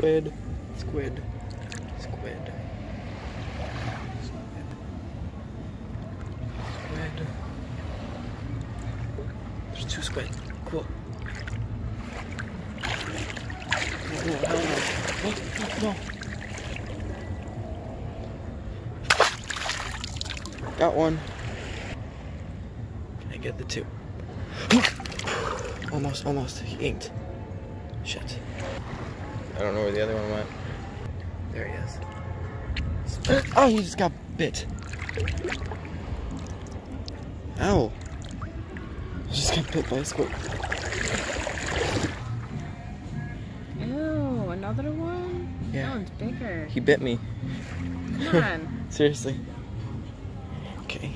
Squid. Squid. Squid. Squid. There's two squid. Cool. No, no. Got one. Can I get the two? almost, almost. He inked. Shit. I don't know where the other one went. There he is. Oh, he just got bit. Ow. I just got bit by a squid. Ew, another one? Yeah. That one's bigger. He bit me. Come on. Seriously. Okay.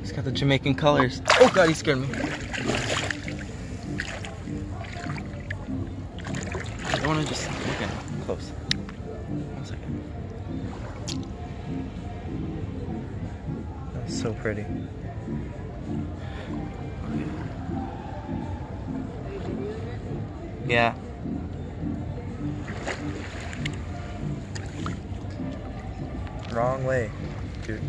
He's got the Jamaican colors. Oh god, he scared me. I want to just look at him close. One second. That's so pretty. Yeah. Wrong way, dude.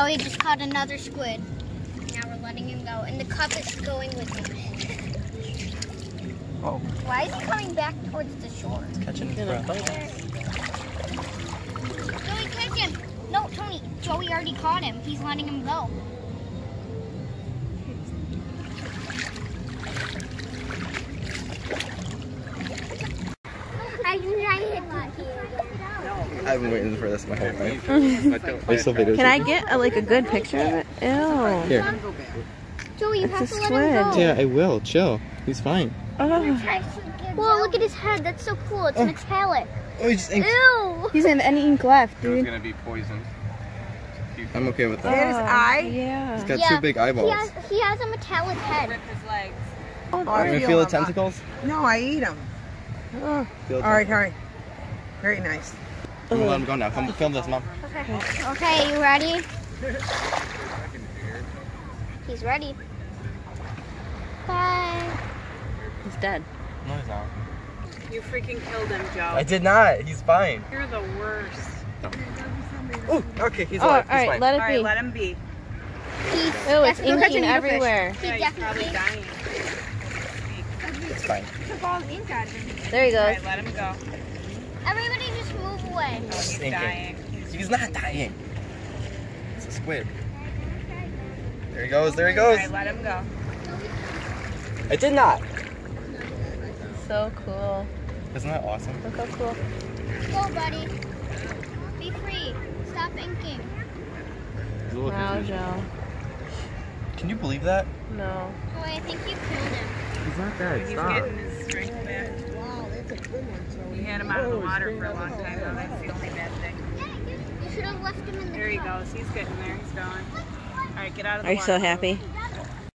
Joey just caught another squid. Now we're letting him go, and the cup is going with him. Oh, Why is he coming back towards the shore? catching his breath. Joey, catch him! No, Tony. Joey already caught him. He's letting him go. I hit I've been waiting for this my whole life. There's still videos. Can I get a, like a good picture of it? Ew. Here. Joey, you It's have a to let him go. squid. Yeah, I will. Chill. He's fine. Oh, Whoa, look at his head. That's so cool. It's metallic. Oh, he just inked. Ew. he's in any ink left, It was dude. gonna be poisoned. I'm okay with that. His eye? Yeah. He's got Yeah, two big eyeballs. He has, he has a metallic head. Oh, I You feel feel the tentacles? No, I eat them. Feel All right, tentacles. all right. Very nice. I'm gonna let him go now. Come film this, mom. Okay. Okay, you ready? He's ready. Bye. He's dead. No, he's not. You freaking killed him, Joe. I did not. He's fine. You're the worst. Ooh, okay, he's Oh, alive. all He's fine. let All it right, let him be. He's Oh, it's definitely- inking everywhere. He Yeah, he's probably dying. It's fine. There he All goes. right, let him go. Everybody just move away. Oh, he's Thinking. dying. He's not dying. It's a squid. There he goes. There he goes. right, let him go. I did not. So cool. Isn't that awesome? Look how cool. Go, buddy. Be free. Stop inking. Wow, Joe. Can you believe that? No. Joey, I think you killed him. He's not dead. He's getting his strength back. We had him out of the water for a long time, though. That's the only bad thing. You should have left him in the There he goes. He's getting there. He's going. All right, get out of the Are you water. so happy?